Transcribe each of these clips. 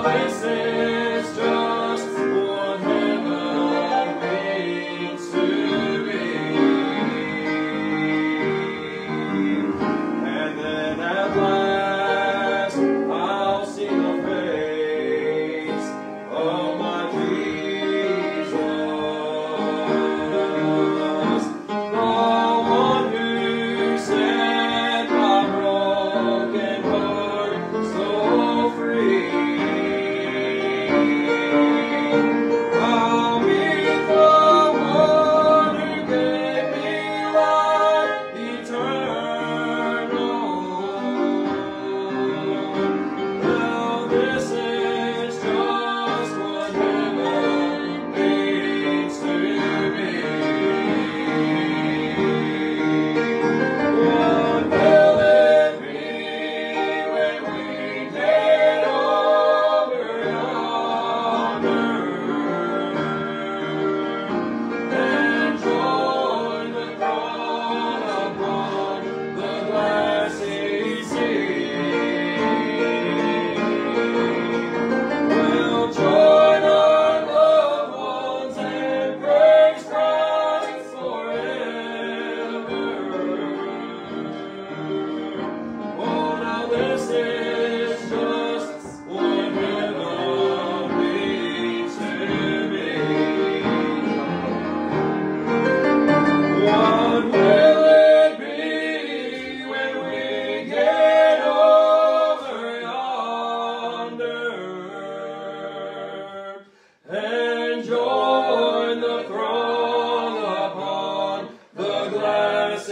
aparecer.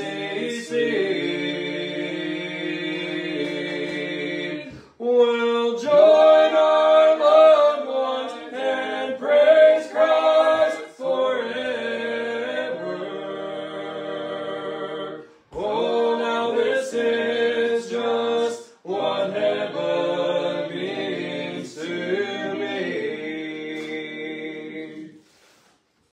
See.